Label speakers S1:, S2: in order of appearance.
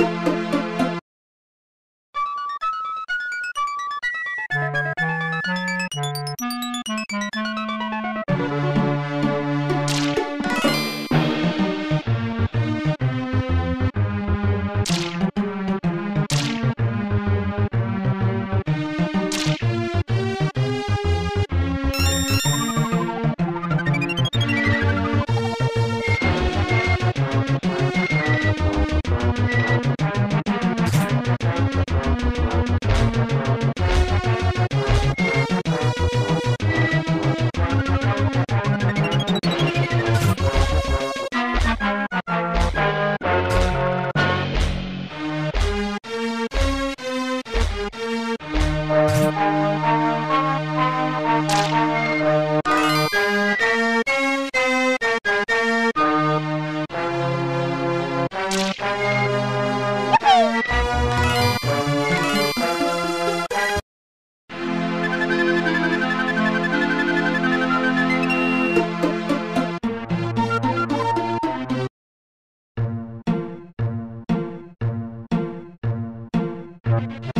S1: Thank you.
S2: you